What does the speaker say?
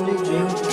Alfredinho.